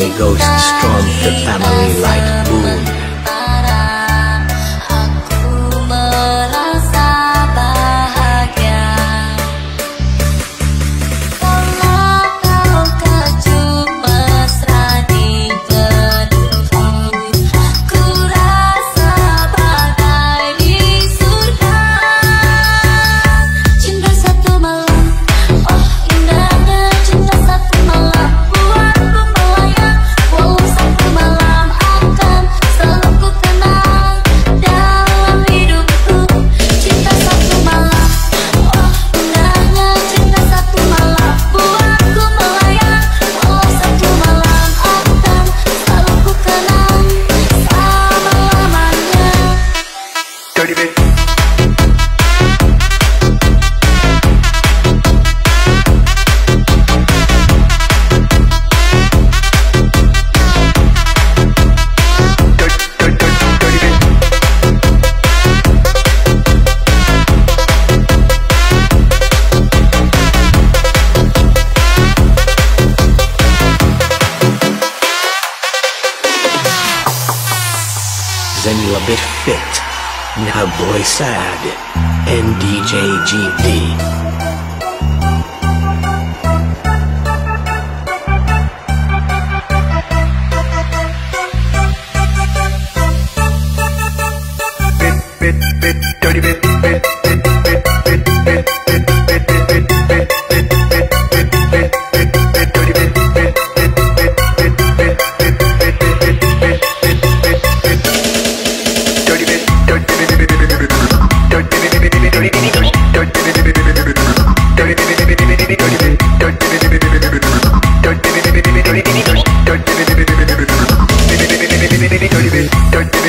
family ghosts taunt the family light moon. Zenyah Beat fit. Now boy sad. And DJ GD. Don't do it.